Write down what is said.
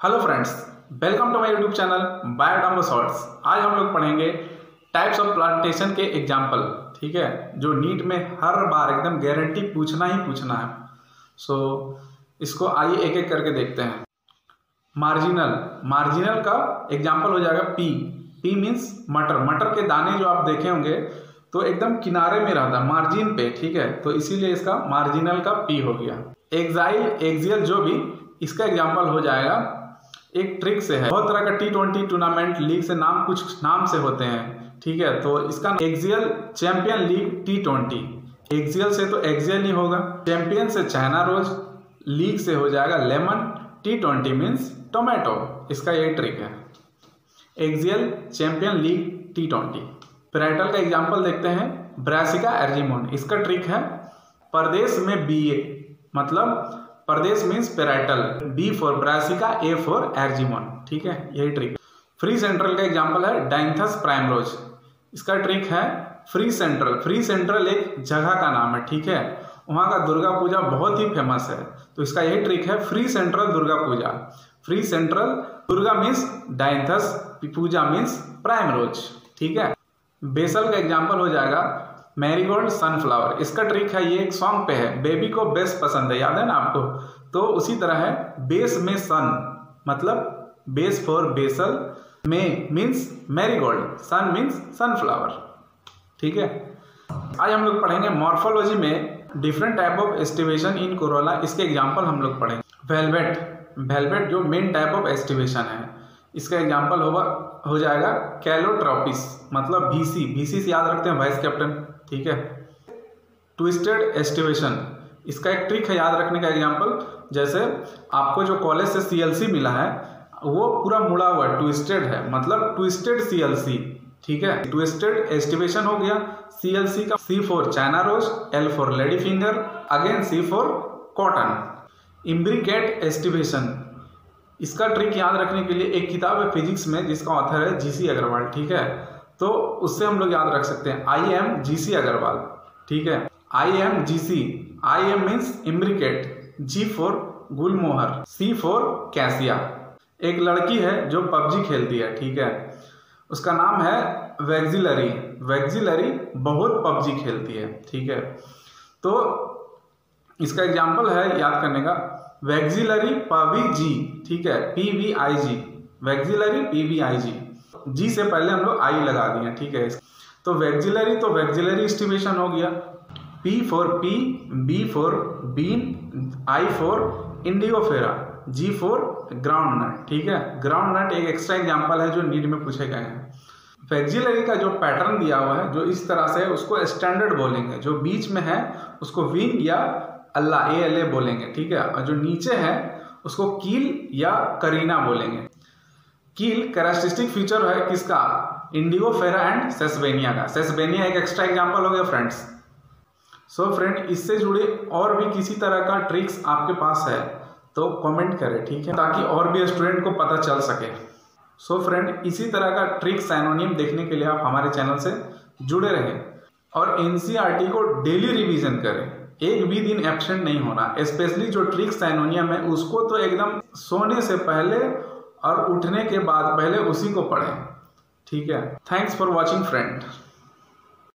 Hello friends welcome to my YouTube channel बायोडाम्बो shorts आज हम लोग पढ़ेंगे टाइप्स ऑफ़ प्लांटेशन के एग्ज़ाम्पल ठीक है? जो नीट में हर बार एकदम गारंटी पूछना ही पूछना है। सो so, इसको आइए एक एक करके देखते हैं। मार्जिनल मार्जिनल का एग्ज़ाम्पल हो जाएगा पी पी मीन्स मटर। मटर के दाने जो आप देखे होंगे तो एकदम किनारे में रहता है मार्जिन पे ठीक है? तो इसीलिए इसका मार्जिनल का पी हो गया। एग्जाइल एक्सियल जो भी इसका एग्ज़ाम्पल हो जाएगा एक ट्रिक से है। बहुत तरह का टी ट्वेंटी टूर्नामेंट लीग से नाम कुछ नाम से होते हैं, ठीक है? तो इसका axile champion league T twenty axile से तो एक्सियल ही होगा। चैंपियन से चाइना रोज लीग से हो जाएगा lemon T twenty means tomato इसका ये ट्रिक है। Axile champion league T twenty parietal का एग्ज़ाम्पल देखते हैं। ब्रासिका एर्जिमोन इसका ट्रिक है। प्रदेश में बी ए मतलब प्रदेश means parietal B for Brassica A for Argemone ठीक है? यही ट्रिक फ्री सेंट्रल का एग्ज़ाम्पल है डाइंथस प्राइमरोज इसका ट्रिक है फ्री सेंट्रल फ्री सेंट्रल एक जगह का नाम है, ठीक है? वहाँ का दुर्गा पूजा बहुत ही फ़ेमस है। तो इसका यही ट्रिक है free central Durga puja. Free central Durga means dianthus puja means primrose ठीक है? बेसल का एग्ज़ाम्पल हो जाएगा मैरीगोल्ड सनफ्लावर इसका ट्रिक है, ये एक सॉन्ग पे है। बेबी को बेस पसंद है, याद है ना आपको? तो उसी तरह है बेस में सन मतलब बेस फॉर बेसल में means marigold sun means sunflower ठीक है? आज हम लोग पढ़ेंगे मॉर्फोलॉजी में different type of aestivation in corolla इसके एग्ज़ाम्पल हम लोग पढ़ेंगे। वेलवेट वेलवेट जो मेन टाइप ऑफ़ एस्टिवेशन है। इसका एग्ज़ाम्पल होगा, हो जाएगा कैलोट्रॉपिस मतलब बीसी बीसी से याद रखते हैं वाइस कैप्टन, ठीक है? ट्विस्टेड एस्टिवेशन इसका एक ट्रिक है याद रखने का एग्ज़ाम्पल जैसे आपको जो कॉलेज से सीएलसी मिला है, वो पूरा मुड़ा हुआ ट्विस्टेड है मतलब ट्विस्टेड सीएलसी ठीक है? ट्विस्टेड एस्टिवेशन हो गया सीएलसी का C for China rose L for lady finger, again C for cotton. Imbricate aestivation इसका ट्रिक याद रखने के लिए एक किताब है फिजिक्स में, जिसका ऑथर है जीसी अग्रवाल ठीक है? तो उससे हम लोग याद रख सकते हैं। आई एम जी सी अग्रवाल ठीक है? I M G C I M means imbricate G for Gulmohar C for Cassia. एक लड़की है जो पबजी खेलती है, ठीक है? उसका नाम है वैक्सिलरी वैक्सिलरी बहुत पबजी खेलती है, ठीक है? तो इसका एग्ज़ाम्पल है याद करने का। वैक्सिलरी पवी जी, ठीक है, P V I G, vexillary P V I G. G से पहले हम लोग आई लगा दिए, ठीक है तो वैक्सिलरी तो वैक्सिलरी स्टिमेशन हो गया। P for pea, B for bean, I for indigofera, G for ground nut, ठीक है। ग्राउंड नट एक एक्स्ट्रा एग्ज़ाम्पल है जो नीड में पूछे गए हैं। वैक्सिलरी का जो पैटर्न दिया हुआ है, जो इस तरह से उसको स्टैंडर्ड बोलेंगे, जो बीच में है, उसको विंग या अल्लाह ए एल ए बोलेंगे, ठीक है? और जो नीचे है, उसको कील या करीना बोलेंगे। कील कैरेक्टरिस्टिक फीचर है किसका? इंडिगो फेरा एंड सेसवेनिया का। सेसबेनिया एक एक्स्ट्रा एग्ज़ाम्पल हो गया फ्रेंड्स सो फ्रेंड इससे जुड़े और भी किसी तरह का ट्रिक्स आपके पास है तो कमेंट करें, ठीक है? ताकि और भी स्टूडेंट को पता चल सके। सो so फ्रेंड इसी तरह का ट्रिक साइनोनियम देखने के लिए आप हमारे चैनल से जुड़े रहें और एन e को डेली रिवीजन करें। एक भी दिन एबसेंट नहीं होना। स्पेशली जो ट्रिक साइनोनियम है, उसको तो एकदम सोने से पहले और उठने के बाद पहले उसी को पढ़ें। ठीक है? Thanks for watching friend